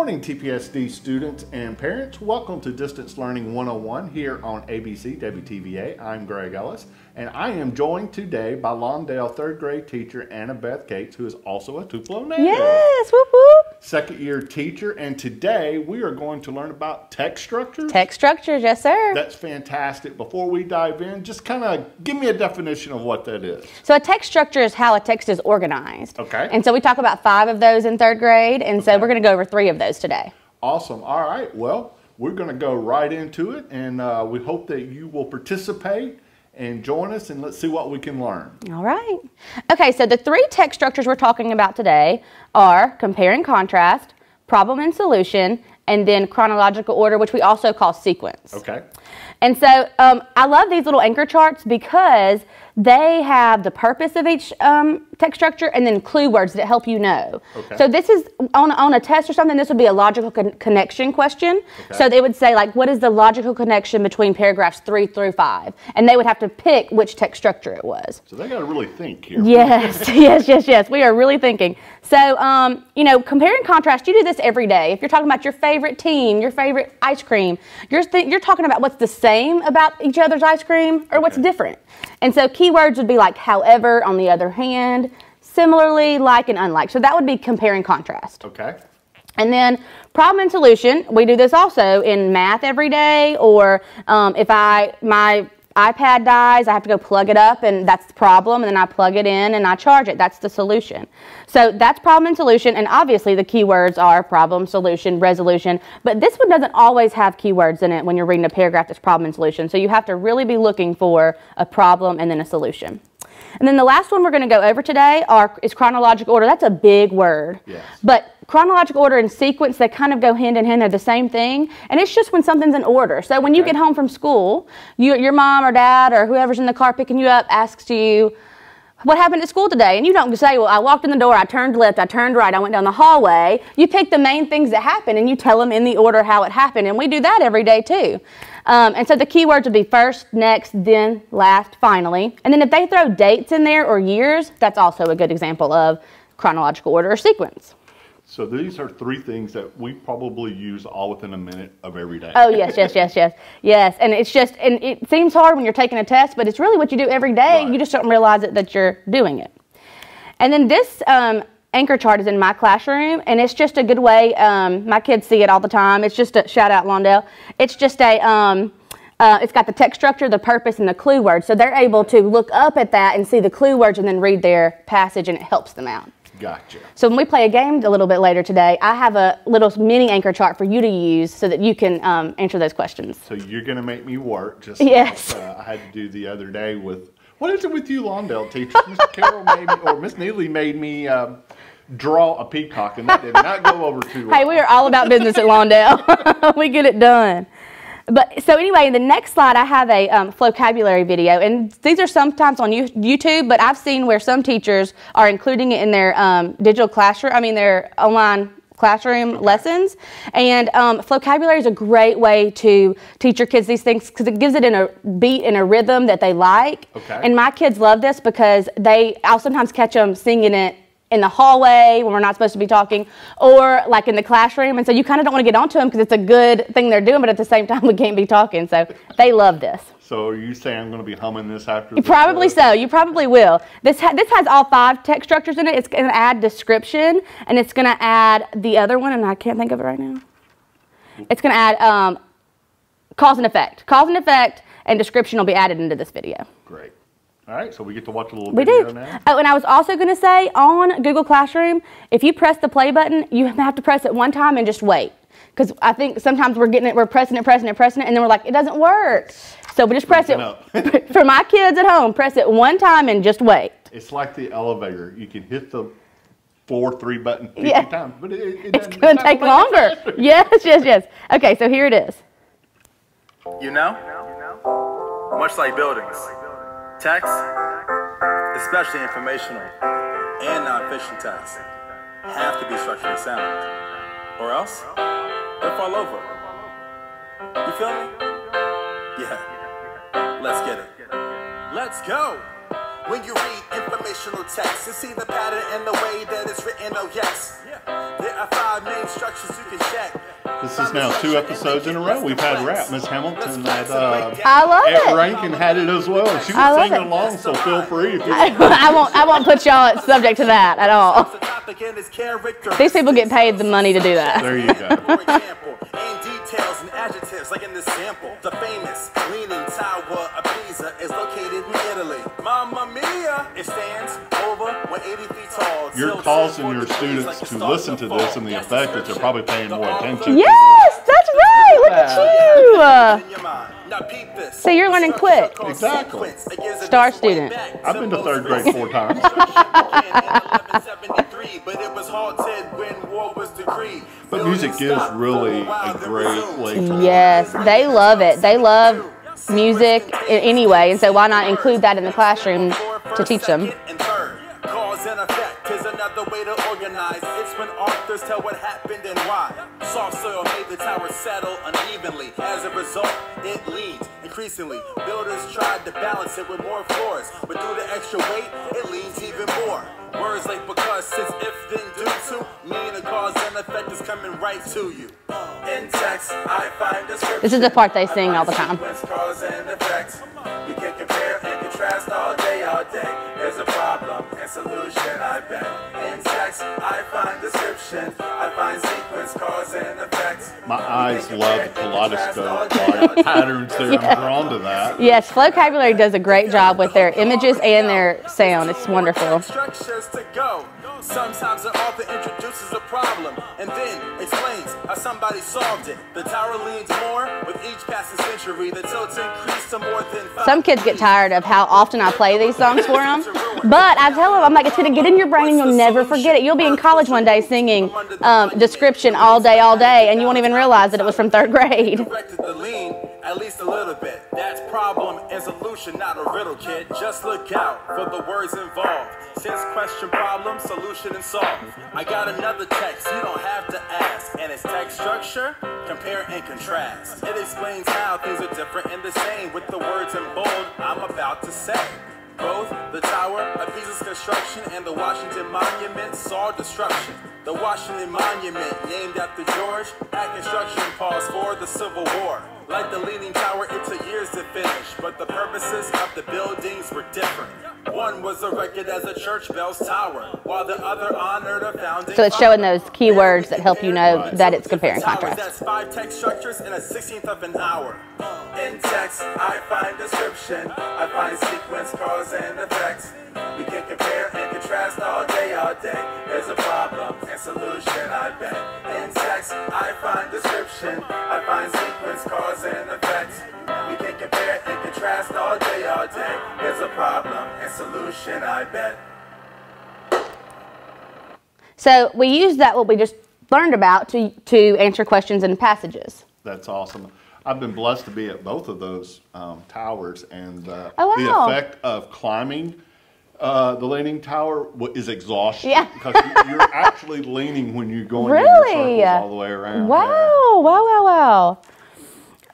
morning, TPSD students and parents. Welcome to Distance Learning 101 here on ABC WTVA. I'm Greg Ellis, and I am joined today by Lawndale third grade teacher Anna Beth Gates, who is also a Tupelo native. Yes, whoop whoop. Second year teacher, and today we are going to learn about text structures. Text structures, yes, sir. That's fantastic. Before we dive in, just kind of give me a definition of what that is. So a text structure is how a text is organized. Okay. And so we talk about five of those in third grade, and so we're going to go over three of those today. Awesome. All right. Well, we're going to go right into it, and uh, we hope that you will participate and join us, and let's see what we can learn. All right. Okay, so the three text structures we're talking about today are compare and contrast, problem and solution, and then chronological order, which we also call sequence. Okay. And so um, I love these little anchor charts because they have the purpose of each um, text structure and then clue words that help you know. Okay. So this is on, on a test or something, this would be a logical con- connection question. Okay. So they would say like, what is the logical connection between paragraphs three through five? And they would have to pick which text structure it was. So they got to really think here. Yes, yes, yes, yes. We are really thinking. So, um, you know, compare and contrast. You do this every day. If you're talking about your favorite team, your favorite ice cream, you're th- you're talking about what's the same about each other's ice cream or what's different. And so, keywords would be like however, on the other hand, similarly, like, and unlike. So that would be compare and contrast. Okay. And then problem and solution, we do this also in math every day, or um, if I my iPad dies, I have to go plug it up, and that's the problem, and then I plug it in and I charge it. That's the solution. So that's problem and solution, and obviously the keywords are problem, solution, resolution. But this one doesn't always have keywords in it when you're reading a paragraph that's problem and solution. So you have to really be looking for a problem and then a solution. And then the last one we're going to go over today are, is chronological order. That's a big word. Yes. But chronological order and sequence, they kind of go hand in hand. They're the same thing. And it's just when something's in order. So when you Okay. get home from school, you, your mom or dad or whoever's in the car picking you up asks you, what happened at school today? And you don't say, well, I walked in the door, I turned left, I turned right, I went down the hallway. You pick the main things that happened and you tell them in the order how it happened. And we do that every day too. Um, and so the keywords would be first, next, then, last, finally. And then if they throw dates in there or years, that's also a good example of chronological order or sequence. So these are three things that we probably use all within a minute of every day. Oh yes, yes, yes, yes, yes. And it's just, and it seems hard when you're taking a test, but it's really what you do every day. Right. You just don't realize it that you're doing it. And then this um, anchor chart is in my classroom, and it's just a good way. Um, my kids see it all the time. It's just a shout out, Lawndale. It's just a. Um, uh, it's got the text structure, the purpose, and the clue words. So they're able to look up at that and see the clue words and then read their passage, and it helps them out. Gotcha. So when we play a game a little bit later today, I have a little mini anchor chart for you to use so that you can um, answer those questions. So you're going to make me work just Yes. like uh, I had to do the other day with, what is it with you Lawndale teachers? Miss Carol made me, or Miss Neely made me um, draw a peacock, and that did not go over too well. Hey, we are all about business at Lawndale. we get it done. But so anyway, in the next slide, I have a um, Flocabulary video, and these are sometimes on YouTube. But I've seen where some teachers are including it in their um, digital classroom. I mean, their online classroom lessons. And um, Flocabulary is a great way to teach your kids these things because it gives it in a beat and a rhythm that they like. Okay. And my kids love this because they. I'll sometimes catch them singing it in the hallway when we're not supposed to be talking, or like in the classroom. And so you kind of don't want to get onto them because it's a good thing they're doing, but at the same time we can't be talking. So they love this. So are you saying I'm going to be humming this after? this, Probably so. You probably will. This ha- this has all five text structures in it. It's going to add description, and it's going to add the other one, and I can't think of it right now. It's going to add um, cause and effect. Cause and effect and description will be added into this video. Great. All right, so we get to watch a little We video do. now. Oh, and I was also going to say on Google Classroom, if you press the play button, you have to press it one time and just wait. Because I think sometimes we're getting it, we're pressing it, pressing it, pressing it, and then we're like, it doesn't work. So we just press it. Freaking up. for my kids at home, press it one time and just wait. It's like the elevator. You can hit the four, three button 50 Yeah. times, but it, it It's doesn't- going to take not gonna make it longer. Yes, yes, yes. Okay, so here it is. You know? Much like buildings, text, especially informational and non-fiction text, have to be structurally sound, or else they'll fall over. You feel me? Yeah. Let's get it. Let's go. When you read informational text, you see the pattern and the way that it's written, oh yes. There are five main structures you can check. This is now two episodes in a row. We've had rap. Miss Hamilton at, uh, I love at it. Rankin had it as well. She I was singing it. along, so feel free. If you I won't. I won't put y'all subject to that at all. The topic and its character. These people get paid the money to do that. there you go. For example, and details and adjectives like in this sample. The famous Leaning Tower of Pisa is located in Italy. Mamma mia! It stands over 180 feet tall. You're Tilts causing your students like to listen to this and the That's effect that they're probably paying more attention. Yes, that's right. Look at you. In your mind. Now peep this. So you're learning quick. Exactly. Star student. I've been to third grade four times. But it was halted when war was decreed. But music is really a great way to Yes, they love it. They love music anyway, and so why not include that in the classroom to teach them? Cause and effect is another way to organize. It's when authors tell what happened and why. Soft soil made the tower settle unevenly. As a result, it leans increasingly. Builders tried to balance it with more floors, but due to extra weight, it leans even more. Words like because, since, if, then, due to mean a cause and effect is coming right to you. In text, I find description. This is the part they sing all the time. Sequence, cause, and effect. We can compare and all day, all day. There's a problem and solution, I bet. In text, I find description. I find sequence, cause, and effect. My eyes love the kaleidoscope like patterns there. I'm drawn to that. Yes, Flocabulary does a great job with their images and their sound. It's wonderful. Structures to go. Sometimes an author introduces a problem and then explains how somebody solved it. The tower leans more with each passing century. The tilts increase to. Some kids get tired of how often I play these songs for them, but I tell them, I'm like, it's gonna get in your brain and you'll never forget it. You'll be in college one day singing um, description all day, all day, and you won't even realize that it was from third grade. At least a little bit. That's problem and solution, not a riddle, kid. Just look out for the words involved. Since question, problem, solution, and solve. I got another text you don't have to ask, and it's text structure, compare and contrast. It explains how things are different and the same with the words in bold I'm about to say. Both the Tower of Pisa's construction and the Washington Monument saw destruction. The Washington Monument, named after George, had construction pause for the Civil War. Like the Leaning Tower, it took years to finish, but the purposes of the buildings were different. One was erected as a church bell's tower, while the other honored a founding. So it's showing those keywords that help you know that it's Two compare and different towers, contrast. That's five text structures in a sixteenth of an hour. In text, I find description. I find sequence, cause, and effect. We can compare and contrast all day, all day. There's a problem and solution, I bet. In text, I find description. I find sequence, cause, and effect. We can compare and contrast all day, all day. There's a problem and solution, I bet. So we use that what we just learned about to to answer questions in passages. That's awesome. I've been blessed to be at both of those um, towers, and uh, Oh, wow. the effect of climbing uh, the leaning tower is exhaustion. Yeah. because you- you're actually leaning when you're going in Really? your circles all the way around. Wow! Wow! Wow! Wow!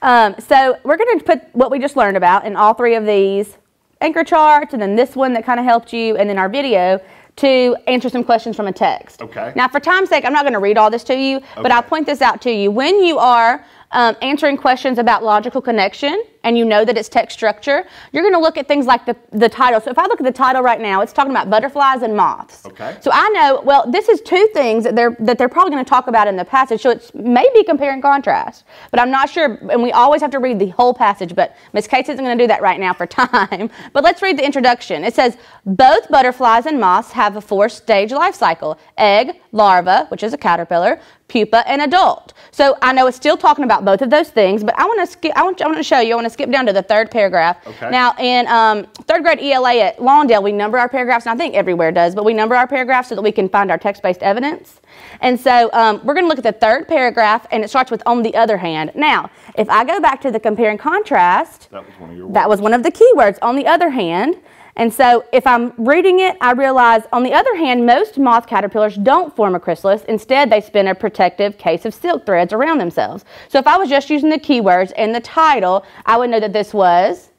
Um, so we're going to put what we just learned about in all three of these anchor charts, and then this one that kind of helped you, and then our video to answer some questions from a text. Okay. Now, for time's sake, I'm not going to read all this to you, but I'll point this out to you. When you are um, answering questions about logical connection and you know that it's text structure, you're going to look at things like the, the title. So if I look at the title right now, it's talking about butterflies and moths. Okay. So I know, well, this is two things that they're that they're probably going to talk about in the passage. So it's maybe compare and contrast, but I'm not sure. And we always have to read the whole passage. But Miss Case isn't going to do that right now for time. But let's read the introduction. It says both butterflies and moths have a four-stage life cycle: egg, larva, which is a caterpillar, pupa, and adult. So I know it's still talking about both of those things, but I want to. I want, I want to show you. I want to skip down to the third paragraph. Okay. Now, in um, third grade ELA at Lawndale, we number our paragraphs, and I think everywhere does, but we number our paragraphs so that we can find our text-based evidence. And so um, we're going to look at the third paragraph, and it starts with "on the other hand." Now, if I go back to the compare and contrast, That was one of your words. that was one of the keywords. On the other hand, and so if I'm reading it, I realize, on the other hand, most moth caterpillars don't form a chrysalis. Instead, they spin a protective case of silk threads around themselves. So if I was just using the keywords and the title, I would know that this was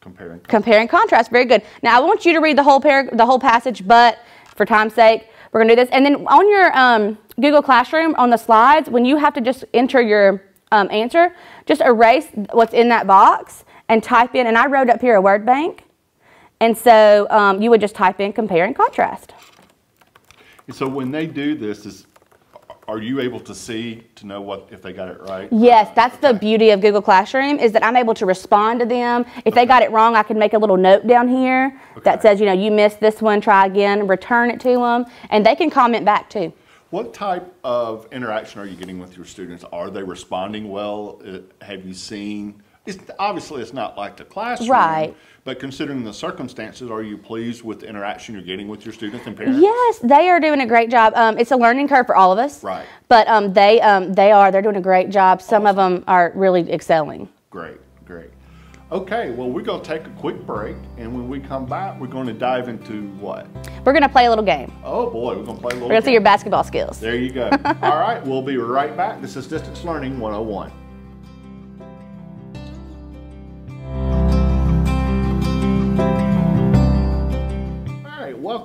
Compare and Compare and contrast. Very good. Now I want you to read the whole par- the whole passage, but for time's sake, we're gonna do this. And then on your um, Google Classroom on the slides, when you have to just enter your um, answer, just erase what's in that box and type in. And I wrote up here a word bank, and so um, you would just type in compare and contrast. And so when they do this, is are you able to see to know what if they got it right? Yes, that's the beauty of Google Classroom is that I'm able to respond to them. If they got it wrong, I can make a little note down here that says, you know, you missed this one, try again, return it to them, and they can comment back too. What type of interaction are you getting with your students? Are they responding well? Uh, Have you seen? It's, obviously, it's not like the classroom, Right. But considering the circumstances, are you pleased with the interaction you're getting with your students and parents? Yes, they are doing a great job. Um, it's a learning curve for all of us. Right. But um, they um, they are they're doing a great job. Some of them are really excelling. Great, great. Okay, well, we're going to take a quick break, and when we come back, we're going to dive into what? We're gonna play a little game. Oh boy, we're going to play a little. We're gonna see your basketball skills. There you go. All right, we'll be right back. This is Distance Learning 101.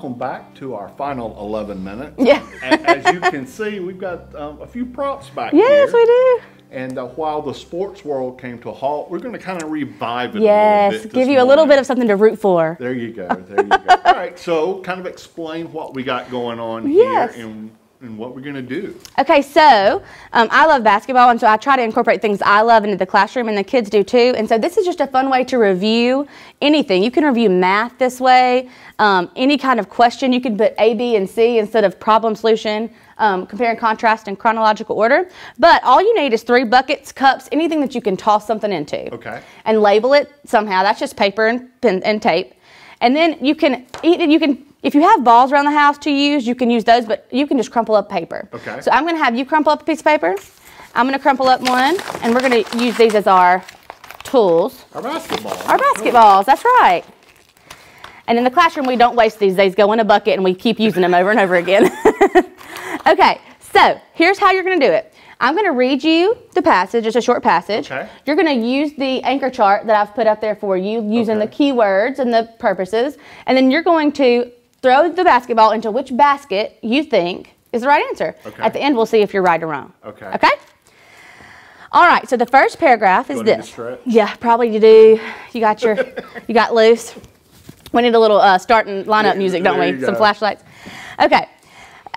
Welcome back to our final 11 minutes. Yeah. As you can see, we've got um, a few props back Yes, here. we do. And uh, while the sports world came to a halt, we're going to kind of revive it a Yes, little bit. give you a little bit of something to root for. There you go. There you go. All right, so kind of explain what we got going on Yes. here and, and what we're going to do. Okay, so um, I love basketball, and so I try to incorporate things I love into the classroom, and the kids do too. And so this is just a fun way to review anything. You can review math this way, um, any kind of question. You can put A, B, and C instead of problem solution, um, compare and contrast in chronological order. But all you need is three buckets, cups, anything that you can toss something into. Okay. And label it somehow. That's just paper and pen and tape. And then you can you can if you have balls around the house to use, you can use those, but you can just crumple up paper. Okay. So I'm going to have you crumple up a piece of paper. I'm going to crumple up one, and we're going to use these as our tools. Our basketball. Our basketballs, that's right. And in the classroom, we don't waste these. These go in a bucket, and we keep using them over and over again. okay, so here's how you're going to do it. I'm going to read you the passage. It's a short passage. Okay. You're going to use the anchor chart that I've put up there for you, using the keywords and the purposes. And then you're going to throw the basketball into which basket you think is the right answer. Okay. At the end, we'll see if you're right or wrong. Okay. Okay? All right, so the first paragraph is Do I need to this. Yeah, probably you do. You got your, you got loose. We need a little uh, starting lineup Yeah, music, don't we? Some flashlights. Okay,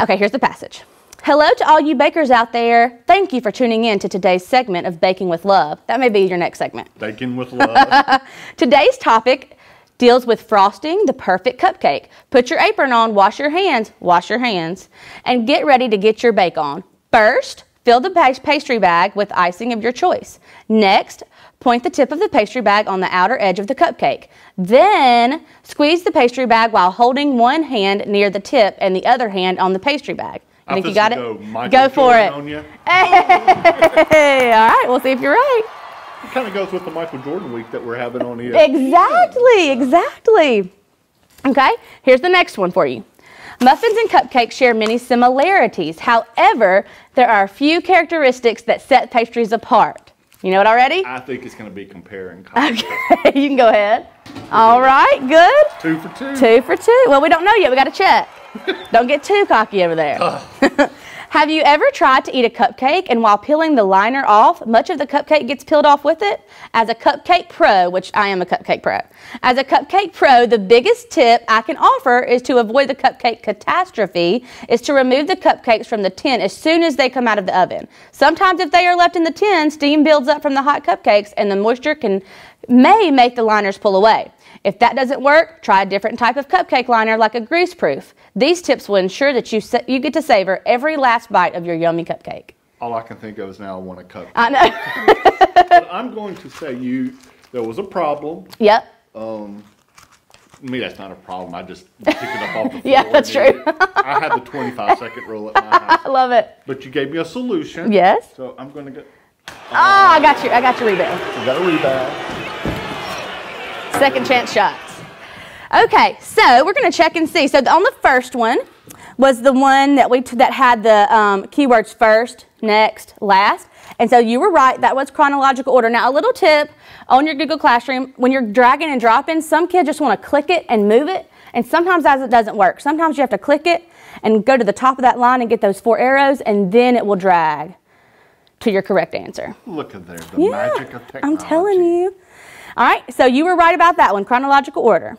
okay. Here's the passage. Hello to all you bakers out there. Thank you for tuning in to today's segment of Baking with Love. That may be your next segment. Baking with love. Today's topic deals with frosting the perfect cupcake. Put your apron on, wash your hands, wash your hands, and get ready to get your bake on. First, fill the pastry bag with icing of your choice. Next, point the tip of the pastry bag on the outer edge of the cupcake. Then, squeeze the pastry bag while holding one hand near the tip and the other hand on the pastry bag. You I think you got it? Go, Go for Jordan it. Hey, all right, we'll see if you're right. It kind of goes with the Michael Jordan week that we're having on here. Exactly, exactly. Okay, here's the next one for you. Muffins and cupcakes share many similarities. However, there are a few characteristics that set pastries apart. You know it already? I think it's going to be comparing. Okay, you can go ahead. All right, good. Two for two. Two for two. Well, we don't know yet. We got to check. don't get too cocky over there. Have you ever tried to eat a cupcake and while peeling the liner off, much of the cupcake gets peeled off with it? As a cupcake pro, which I am a cupcake pro, as a cupcake pro, the biggest tip I can offer is to avoid the cupcake catastrophe is to remove the cupcakes from the tin as soon as they come out of the oven. Sometimes if they are left in the tin, steam builds up from the hot cupcakes and the moisture can may make the liners pull away. If that doesn't work, try a different type of cupcake liner like a grease proof. These tips will ensure that you sa- you get to savor every last bite of your yummy cupcake. All I can think of is now I want a cup. I know. but I'm going to say you. There was a problem. yep. Um, Me, that's not a problem. I just picked it up off the floor. Yeah, that's true. I had the 25 second rule at my house. I love it. But you gave me a solution. Yes. So I'm going to get. Ah, I got you. I got your rebound. We got a rebound. Second chance shots. Okay, so we're going to check and see. So on the first one was the one that we that had the um, keywords first, next, last. And so you were right, that was chronological order. Now, a little tip on your Google Classroom when you're dragging and dropping, some kids just want to click it and move it, and sometimes that doesn't work. Sometimes you have to click it and go to the top of that line and get those four arrows, and then it will drag to your correct answer. Look at there, the yeah, magic of technology. I'm telling you. All right, so you were right about that one, chronological order.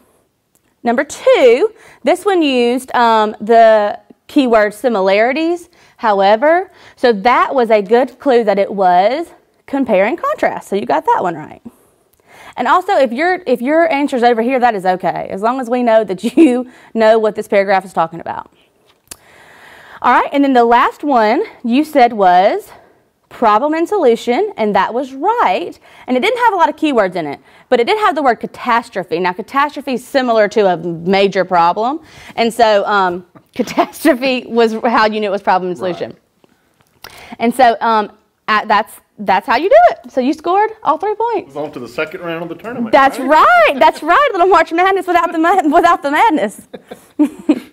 Number two, this one used um, the keyword similarities. However, so that was a good clue that it was compare and contrast. So you got that one right. And also, if your if your answer's over here, that is okay, as long as we know that you know what this paragraph is talking about. All right, and then the last one you said was problem and solution, and that was right. And it didn't have a lot of keywords in it, but it did have the word catastrophe. Now, catastrophe is similar to a major problem, and so um, catastrophe was how you knew it was problem and solution. Right. And so um, at, that's that's how you do it. So you scored all three points. On to the second round of the tournament. That's right. right. That's right. Little March Madness without the without the madness.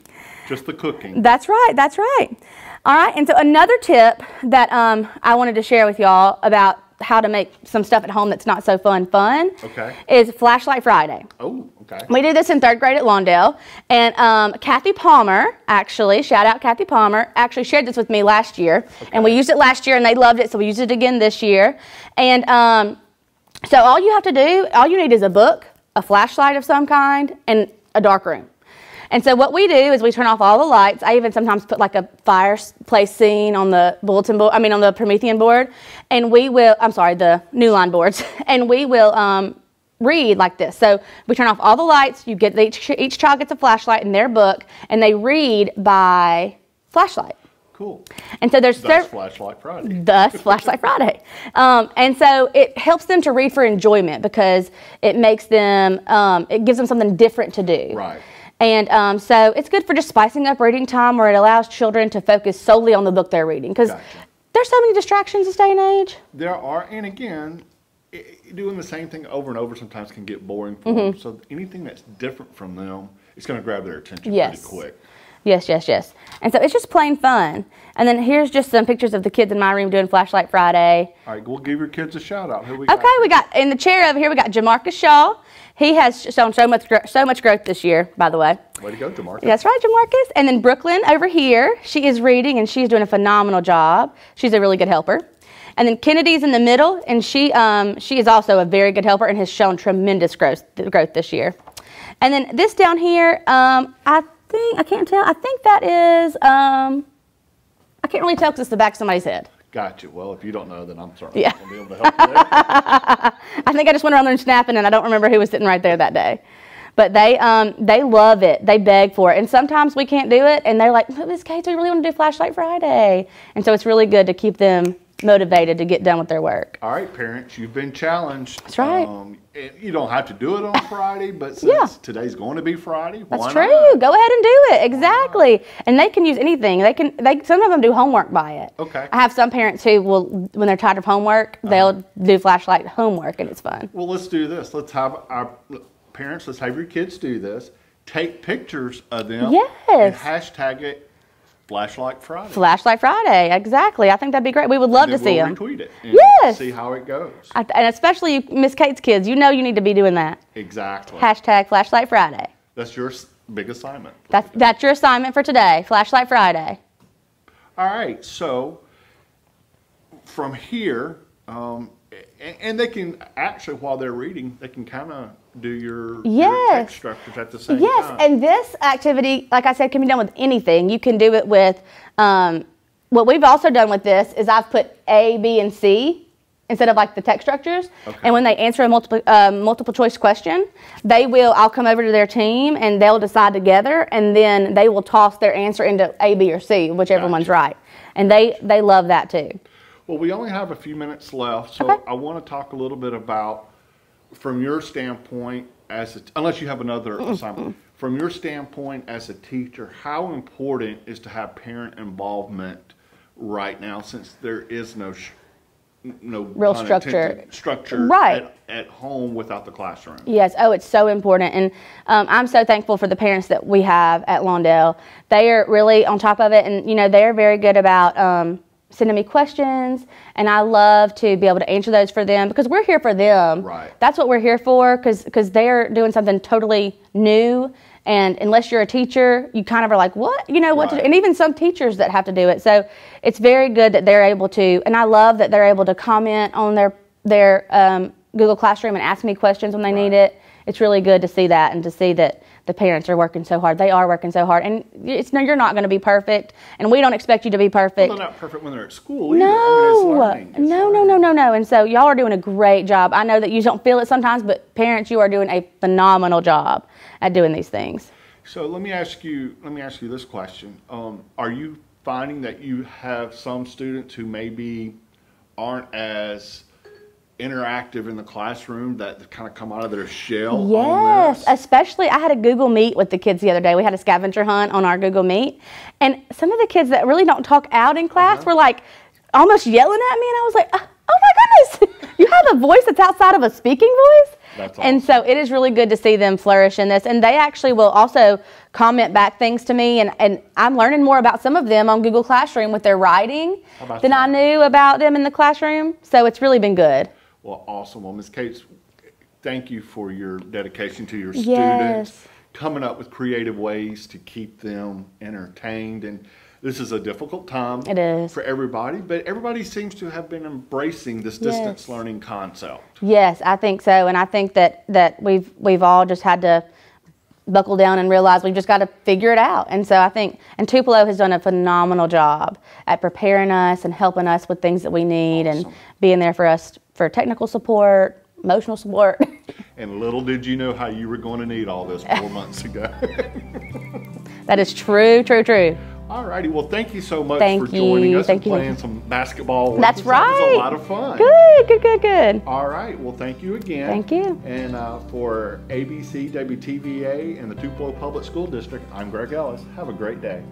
Just the cooking. That's right. That's right. All right. And so another tip that um, I wanted to share with y'all about how to make some stuff at home that's not so fun fun okay. is Flashlight Friday. Oh, okay. We did this in third grade at Lawndale. And um, Kathy Palmer, actually, shout out Kathy Palmer, actually shared this with me last year. Okay. And we used it last year and they loved it, so we used it again this year. And um, so all you have to do, all you need is a book, a flashlight of some kind, and a dark room. And so what we do is we turn off all the lights. I even sometimes put like a fireplace scene on the bulletin board, I mean on the Promethean board. And we will, I'm sorry, the Newline boards. And we will um, read like this. So we turn off all the lights. You get each, each child gets a flashlight in their book, and they read by flashlight. Cool. And so there's thus Flashlight Friday. Thus Flashlight Friday. Um, and so it helps them to read for enjoyment because it makes them, um, it gives them something different to do. Right. And um, so it's good for just spicing up reading time where it allows children to focus solely on the book they're reading. Because gotcha. there's so many distractions this day and age. There are, and again, it, doing the same thing over and over sometimes can get boring for mm-hmm. them. So anything that's different from them, it's going to grab their attention yes. pretty quick. Yes, yes, yes. And so it's just plain fun. And then here's just some pictures of the kids in my room doing Flashlight Friday. All right, we'll give your kids a shout out. Who we okay, got? we got in the chair over here. We got Jamarcus Shaw. He has shown so much so much growth this year, by the way. Way to go, Jamarcus. That's right, Jamarcus. And then Brooklyn over here, she is reading and she's doing a phenomenal job. She's a really good helper. And then Kennedy's in the middle, and she um, she is also a very good helper and has shown tremendous growth growth this year. And then this down here, um, I think I can't tell. I think that is um, I can't really tell because it's the back of somebody's head. Gotcha. Well, if you don't know, then I'm sorry. Yeah. I'll be able to help you there. I think I just went around there and snapping, and I don't remember who was sitting right there that day. But they um, they love it. They beg for it, and sometimes we can't do it, and they're like, "Miss Kate, we really want to do Flashlight Friday," and so it's really good to keep them motivated to get done with their work. All right, parents, you've been challenged. That's right. Um, you don't have to do it on Friday, but since yeah. today's going to be Friday, that's true. Not? Go ahead and do it exactly. And they can use anything. They can. They some of them do homework by it. Okay. I have some parents who will, when they're tired of homework, uh-huh. they'll do flashlight homework, and it's fun. Well, let's do this. Let's have our parents. Let's have your kids do this. Take pictures of them. Yes. And hashtag it Flashlight Friday. Flashlight Friday, exactly. I think that'd be great. We would love to see we'll them. Retweet it. yes. See how it goes. I, and especially Miss Kate's kids, you know you need to be doing that. Exactly. Hashtag Flashlight Friday. That's your big assignment. That's that's your assignment for today. Flashlight Friday. All right. So from here, um, and, and they can actually while they're reading, they can kind of do your, yes. your structures at the same yes. time. Yes, and this activity, like I said, can be done with anything. You can do it with, um, what we've also done with this is I've put A, B, and C instead of like the text structures. Okay. And when they answer a multiple, uh, multiple choice question, they will, I'll come over to their team and they'll decide together and then they will toss their answer into A, B, or C, whichever gotcha. one's right. And they, they love that too. Well, we only have a few minutes left, so okay. I want to talk a little bit about from your standpoint as a, unless you have another assignment from your standpoint as a teacher how important is to have parent involvement right now since there is no sh- no real structure. structure right. at, at, home without the classroom? Yes. Oh it's so important. And um, i'm so thankful for the parents that we have at lawndale. They are really on top of it and you know they're very good about um, sending me questions, and I love to be able to answer those for them because we're here for them. Right. That's what we're here for because they're doing something totally new. And unless you're a teacher, you kind of are like, what? You know what to do? And even some teachers that have to do it. So it's very good that they're able to, and I love that they're able to comment on their their um, Google Classroom and ask me questions when they need it. It's really good to see that and to see that the parents are working so hard. They are working so hard, and it's no, you're not going to be perfect, and we don't expect you to be perfect. They're not perfect when they're at school either. I mean, it's No, learning. No, no, no, no, no. And so y'all are doing a great job. I know that you don't feel it sometimes, but parents, you are doing a phenomenal job at doing these things. So let me ask you. Let me ask you this question: um, Are you finding that you have some students who maybe aren't as interactive in the classroom that kind of come out of their shell? Yes, especially I had a Google Meet with the kids the other day. We had a scavenger hunt on our Google Meet, and some of the kids that really don't talk out in class Uh-huh. were like almost yelling at me, and I was like, "Oh oh my goodness, you have a voice that's outside of a speaking voice." That's And so it is really good to see them flourish in this, and they actually will also comment back things to me, and, and I'm learning more about some of them on Google Classroom with their writing than I knew about them in the classroom. So it's really been good. Well, awesome. Well, Ms. Cates, thank you for your dedication to your Yes. students, coming up with creative ways to keep them entertained. And this is a difficult time It is. for everybody, but everybody seems to have been embracing this distance Yes. learning concept. Yes, I think so, and I think that that we've we've all just had to buckle down and realize we've just got to figure it out. And so I think and Tupelo has done a phenomenal job at preparing us and helping us with things that we need and being there for us for technical support, emotional support. And little did you know how you were going to need all this four months ago. that is true, true, true. All righty. Well, thank you so much Thank for joining you. us Thank and you, playing some basketball. That's us. That was a lot of fun. Good, good, good, good. All right. Well, thank you again. Thank you. And uh, for ABC, WTVA, and the Tupelo Public School District, I'm Greg Ellis. Have a great day.